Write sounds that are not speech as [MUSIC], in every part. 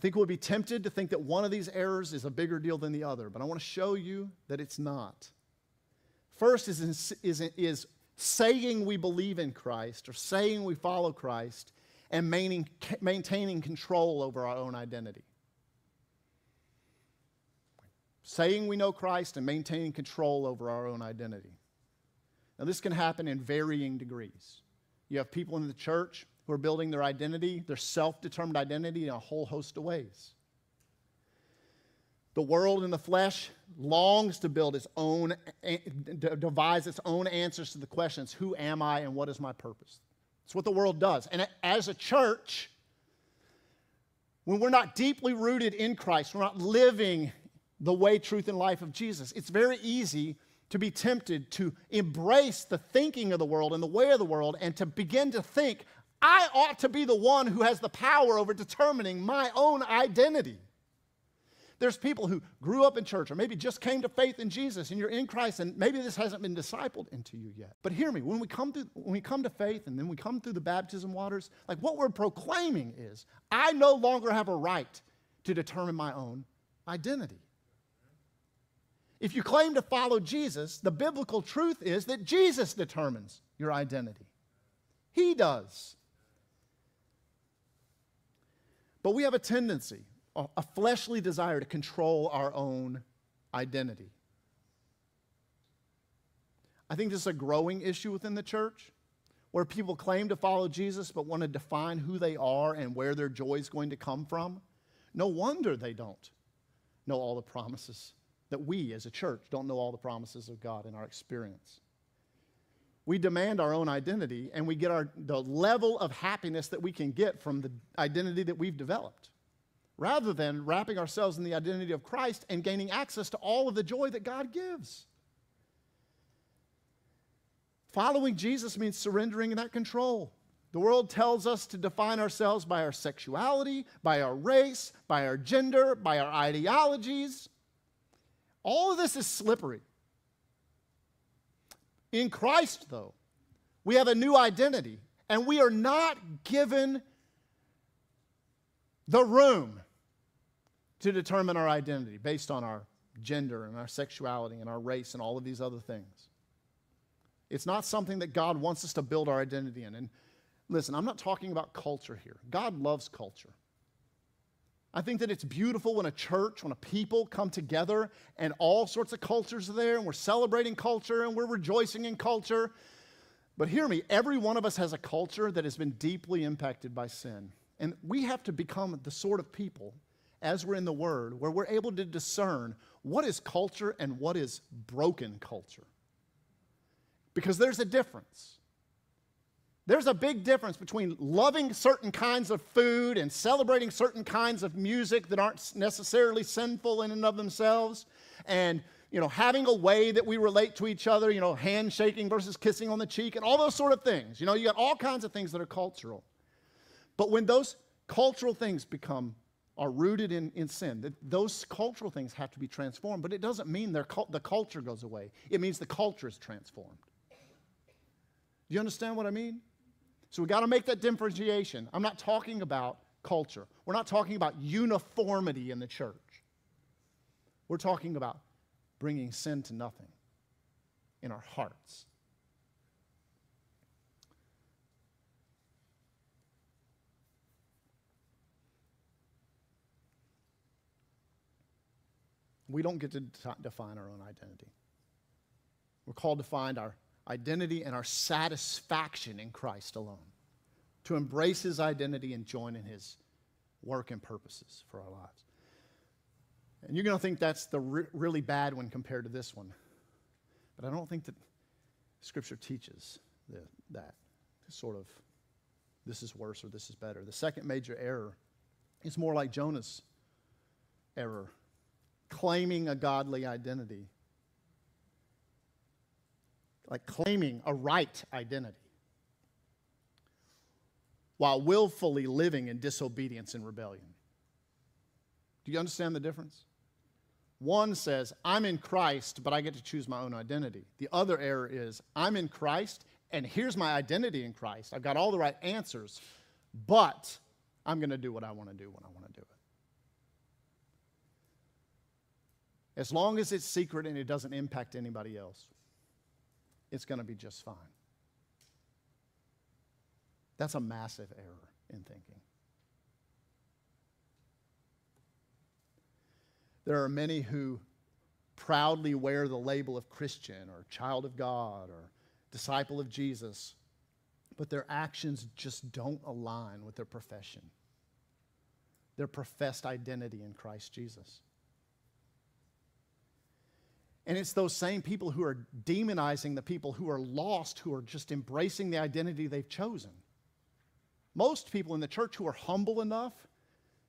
think we'll be tempted to think that one of these errors is a bigger deal than the other, but I want to show you that it's not. First is, is, is saying we believe in Christ or saying we follow Christ and maintaining, maintaining control over our own identity. Saying we know Christ and maintaining control over our own identity. Now, this can happen in varying degrees. You have people in the church who are building their identity, their self determined identity, in a whole host of ways. The world in the flesh longs to build its own, devise its own answers to the questions who am I and what is my purpose? It's what the world does. And as a church, when we're not deeply rooted in Christ, we're not living the way, truth, and life of Jesus, it's very easy to be tempted to embrace the thinking of the world and the way of the world and to begin to think, I ought to be the one who has the power over determining my own identity. There's people who grew up in church or maybe just came to faith in Jesus and you're in Christ and maybe this hasn't been discipled into you yet. But hear me, when we come to when we come to faith and then we come through the baptism waters, like what we're proclaiming is I no longer have a right to determine my own identity. If you claim to follow Jesus, the biblical truth is that Jesus determines your identity. He does. But we have a tendency a fleshly desire to control our own identity. I think this is a growing issue within the church where people claim to follow Jesus but want to define who they are and where their joy is going to come from. No wonder they don't know all the promises that we as a church don't know all the promises of God in our experience. We demand our own identity and we get our, the level of happiness that we can get from the identity that we've developed rather than wrapping ourselves in the identity of Christ and gaining access to all of the joy that God gives. Following Jesus means surrendering that control. The world tells us to define ourselves by our sexuality, by our race, by our gender, by our ideologies. All of this is slippery. In Christ, though, we have a new identity, and we are not given the room to determine our identity based on our gender and our sexuality and our race and all of these other things. It's not something that God wants us to build our identity in. And listen, I'm not talking about culture here. God loves culture. I think that it's beautiful when a church, when a people come together and all sorts of cultures are there and we're celebrating culture and we're rejoicing in culture. But hear me, every one of us has a culture that has been deeply impacted by sin. And we have to become the sort of people as we're in the Word, where we're able to discern what is culture and what is broken culture. Because there's a difference. There's a big difference between loving certain kinds of food and celebrating certain kinds of music that aren't necessarily sinful in and of themselves and you know having a way that we relate to each other, you know, handshaking versus kissing on the cheek and all those sort of things. You know, you got all kinds of things that are cultural. But when those cultural things become are rooted in, in sin. Those cultural things have to be transformed, but it doesn't mean the culture goes away. It means the culture is transformed. Do you understand what I mean? So we got to make that differentiation. I'm not talking about culture. We're not talking about uniformity in the church. We're talking about bringing sin to nothing in our hearts. we don't get to define our own identity. We're called to find our identity and our satisfaction in Christ alone, to embrace his identity and join in his work and purposes for our lives. And you're going to think that's the re- really bad one compared to this one. But I don't think that Scripture teaches the, that sort of this is worse or this is better. The second major error is more like Jonah's error claiming a godly identity, like claiming a right identity, while willfully living in disobedience and rebellion. Do you understand the difference? One says, I'm in Christ, but I get to choose my own identity. The other error is, I'm in Christ, and here's my identity in Christ. I've got all the right answers, but I'm going to do what I want to do when I want to do it. As long as it's secret and it doesn't impact anybody else it's going to be just fine. That's a massive error in thinking. There are many who proudly wear the label of Christian or child of God or disciple of Jesus, but their actions just don't align with their profession, their professed identity in Christ Jesus. And it's those same people who are demonizing the people who are lost, who are just embracing the identity they've chosen. Most people in the church who are humble enough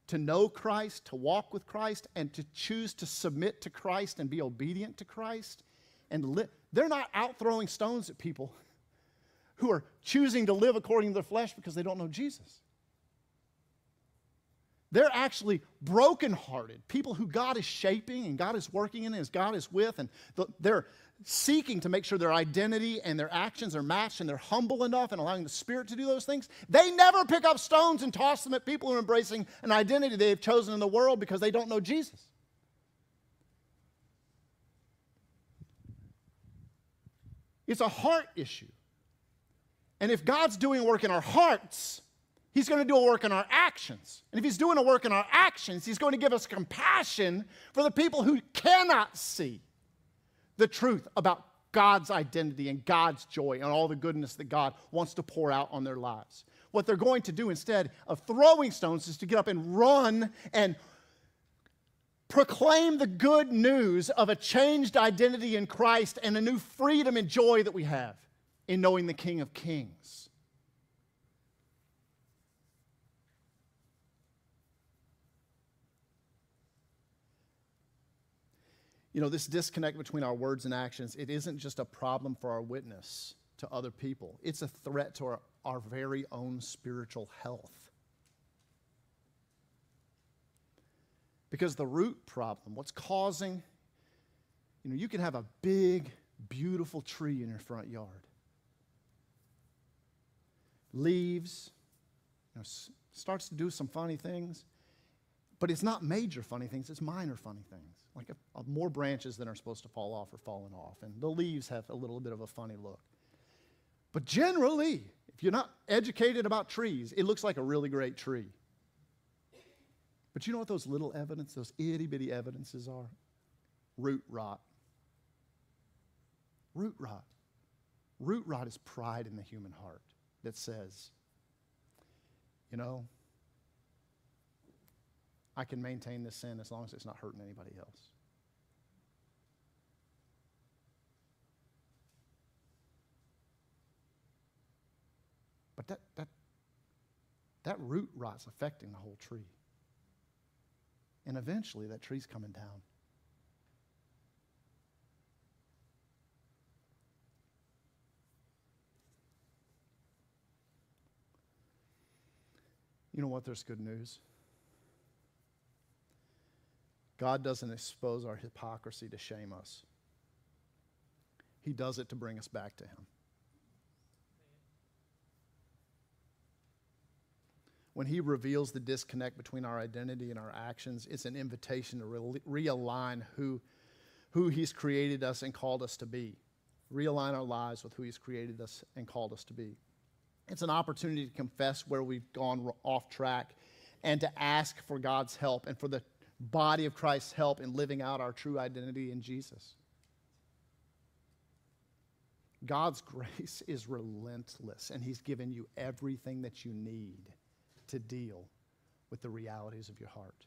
to know Christ, to walk with Christ, and to choose to submit to Christ and be obedient to Christ, and li- they're not out throwing stones at people who are choosing to live according to their flesh because they don't know Jesus. They're actually brokenhearted, people who God is shaping and God is working in and God is with, and they're seeking to make sure their identity and their actions are matched and they're humble enough and allowing the Spirit to do those things. They never pick up stones and toss them at people who are embracing an identity they've chosen in the world because they don't know Jesus. It's a heart issue. And if God's doing work in our hearts, He's going to do a work in our actions. And if He's doing a work in our actions, He's going to give us compassion for the people who cannot see the truth about God's identity and God's joy and all the goodness that God wants to pour out on their lives. What they're going to do instead of throwing stones is to get up and run and proclaim the good news of a changed identity in Christ and a new freedom and joy that we have in knowing the King of Kings. You know, this disconnect between our words and actions, it isn't just a problem for our witness to other people, it's a threat to our, our very own spiritual health. Because the root problem, what's causing, you know, you can have a big, beautiful tree in your front yard. Leaves, you know, starts to do some funny things, but it's not major funny things, it's minor funny things like a, a uh, more branches than are supposed to fall off are falling off, and the leaves have a little bit of a funny look. But generally, if you're not educated about trees, it looks like a really great tree. But you know what those little evidence, those itty bitty evidences are? Root rot. Root rot. Root rot is pride in the human heart that says, you know, I can maintain this sin as long as it's not hurting anybody else. But that, that, that root rot's affecting the whole tree. And eventually that tree's coming down. You know what? There's good news. God doesn't expose our hypocrisy to shame us, He does it to bring us back to Him. When He reveals the disconnect between our identity and our actions, it's an invitation to re- realign who, who He's created us and called us to be. Realign our lives with who He's created us and called us to be. It's an opportunity to confess where we've gone off track and to ask for God's help and for the body of Christ's help in living out our true identity in Jesus. God's [LAUGHS] grace is relentless, and He's given you everything that you need to deal with the realities of your heart.